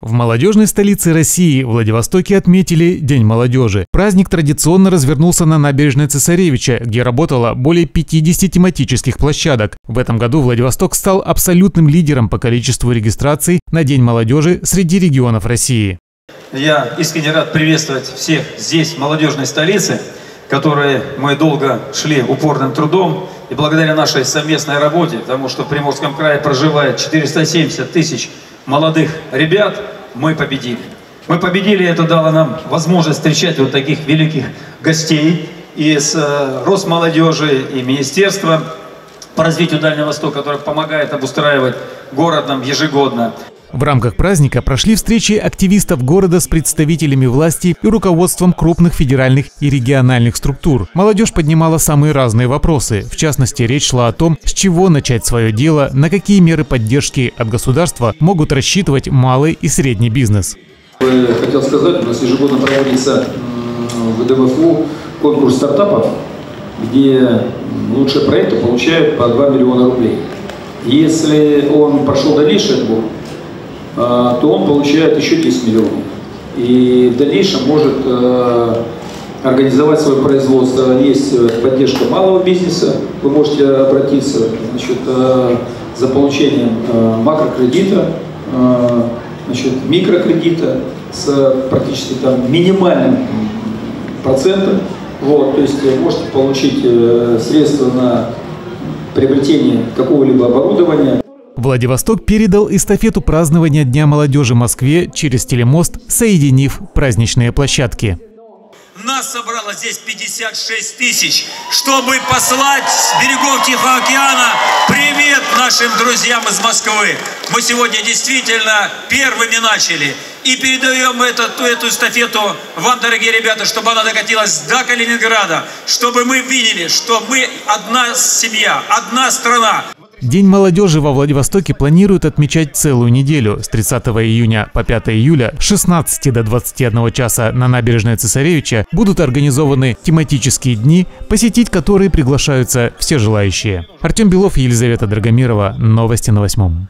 В молодежной столице России, Владивостоке, отметили День молодежи. Праздник традиционно развернулся на набережной Цесаревича, где работало более 50 тематических площадок. В этом году Владивосток стал абсолютным лидером по количеству регистраций на День молодежи среди регионов России. Я искренне рад приветствовать всех здесь, в молодежной столице, которые мы долго шли упорным трудом. И благодаря нашей совместной работе, потому что в Приморском крае проживает 470 тысяч молодых ребят, мы победили. Мы победили, это дало нам возможность встречать вот таких великих гостей из э, Росмолодежи и Министерства по развитию Дальнего Востока, которое помогает обустраивать город нам ежегодно. В рамках праздника прошли встречи активистов города с представителями власти и руководством крупных федеральных и региональных структур. Молодежь поднимала самые разные вопросы. В частности, речь шла о том, с чего начать свое дело, на какие меры поддержки от государства могут рассчитывать малый и средний бизнес. Хотел сказать, у нас ежегодно проводится в ДВФУ конкурс стартапов, где лучшие проекты получают по 2 миллиона рублей. Если он прошел дальнейший отбор, то он получает еще 10 миллионов. И в дальнейшем может э, организовать свое производство. Есть э, поддержка малого бизнеса, вы можете обратиться значит, э, за получением макрокредита, значит, микрокредита с практически там минимальным процентом. Вот, то есть можете получить средства на приобретение какого-либо оборудования. Владивосток передал эстафету празднования Дня молодежи Москве через телемост, соединив праздничные площадки. Нас собрало здесь 56 тысяч, чтобы послать с берегов Тихого океана привет нашим друзьям из Москвы. Мы сегодня действительно первыми начали. И передаем эту, эту эстафету вам, дорогие ребята, чтобы она докатилась до Калининграда, чтобы мы видели, что мы одна семья, одна страна. День молодежи во Владивостоке планируют отмечать целую неделю с 30 июня по 5 июля с 16 до 21 часа на набережной Цесаревича будут организованы тематические дни, посетить которые приглашаются все желающие. Артем Белов, Елизавета Драгомирова. Новости на восьмом.